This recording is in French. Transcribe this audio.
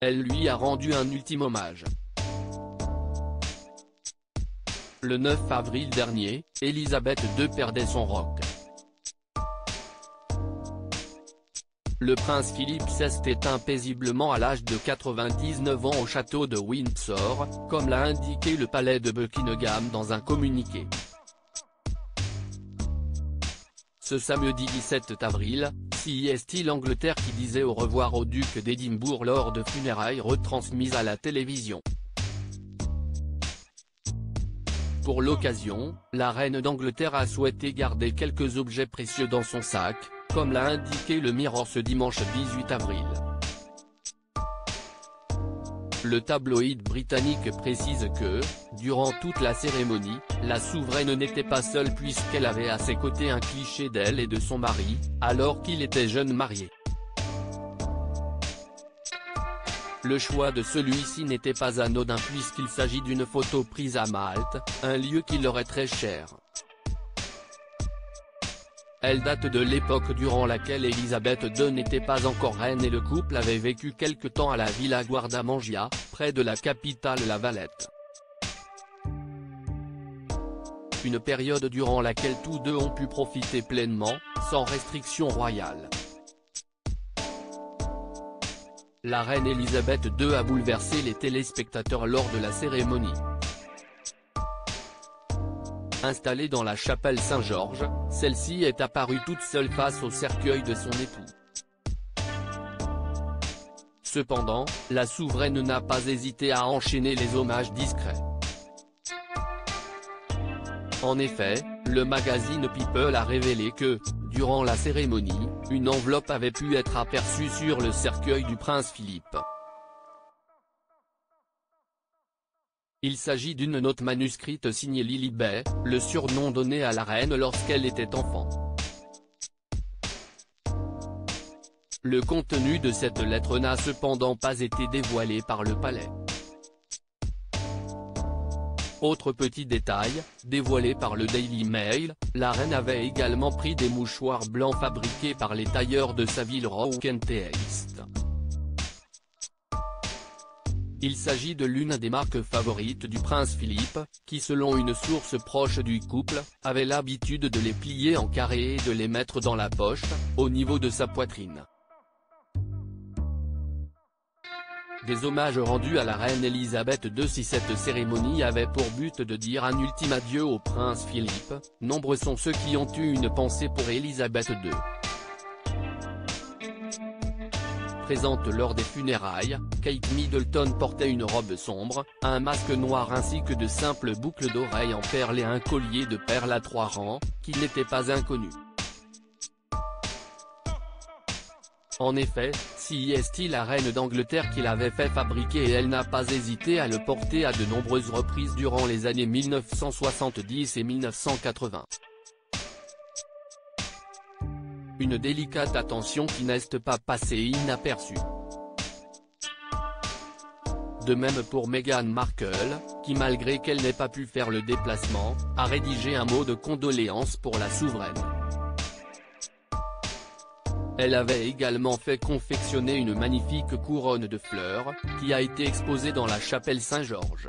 elle lui a rendu un ultime hommage. Le 9 avril dernier, Elisabeth II perdait son roc. Le prince Philippe s'est éteint paisiblement à l'âge de 99 ans au château de Windsor, comme l'a indiqué le palais de Buckingham dans un communiqué. Ce samedi 17 avril, CIST l'Angleterre qui disait au revoir au duc d'Édimbourg lors de funérailles retransmises à la télévision? Pour l'occasion, la reine d'Angleterre a souhaité garder quelques objets précieux dans son sac, comme l'a indiqué le Mirror ce dimanche 18 avril. Le tabloïd britannique précise que, durant toute la cérémonie, la souveraine n'était pas seule puisqu'elle avait à ses côtés un cliché d'elle et de son mari, alors qu'il était jeune marié. Le choix de celui-ci n'était pas anodin puisqu'il s'agit d'une photo prise à Malte, un lieu qui leur est très cher. Elle date de l'époque durant laquelle Elisabeth II n'était pas encore reine et le couple avait vécu quelque temps à la Villa Guardamangia, près de la capitale La Valette. Une période durant laquelle tous deux ont pu profiter pleinement, sans restriction royale. La reine Elisabeth II a bouleversé les téléspectateurs lors de la cérémonie. Installée dans la chapelle Saint-Georges, celle-ci est apparue toute seule face au cercueil de son époux. Cependant, la souveraine n'a pas hésité à enchaîner les hommages discrets. En effet, le magazine People a révélé que, durant la cérémonie, une enveloppe avait pu être aperçue sur le cercueil du prince Philippe. Il s'agit d'une note manuscrite signée Lily Bay, le surnom donné à la reine lorsqu'elle était enfant. Le contenu de cette lettre n'a cependant pas été dévoilé par le palais. Autre petit détail, dévoilé par le Daily Mail, la reine avait également pris des mouchoirs blancs fabriqués par les tailleurs de sa ville East. Il s'agit de l'une des marques favorites du prince Philippe, qui selon une source proche du couple, avait l'habitude de les plier en carré et de les mettre dans la poche, au niveau de sa poitrine. Des hommages rendus à la reine Elisabeth II si cette cérémonie avait pour but de dire un ultime adieu au prince Philippe, nombreux sont ceux qui ont eu une pensée pour Elisabeth II. Présente lors des funérailles, Kate Middleton portait une robe sombre, un masque noir ainsi que de simples boucles d'oreilles en perles et un collier de perles à trois rangs, qui n'était pas inconnu. En effet, si est la reine d'Angleterre qui l'avait fait fabriquer et elle n'a pas hésité à le porter à de nombreuses reprises durant les années 1970 et 1980. Une délicate attention qui n'est pas passée inaperçue. De même pour Meghan Markle, qui malgré qu'elle n'ait pas pu faire le déplacement, a rédigé un mot de condoléance pour la souveraine. Elle avait également fait confectionner une magnifique couronne de fleurs, qui a été exposée dans la chapelle Saint-Georges.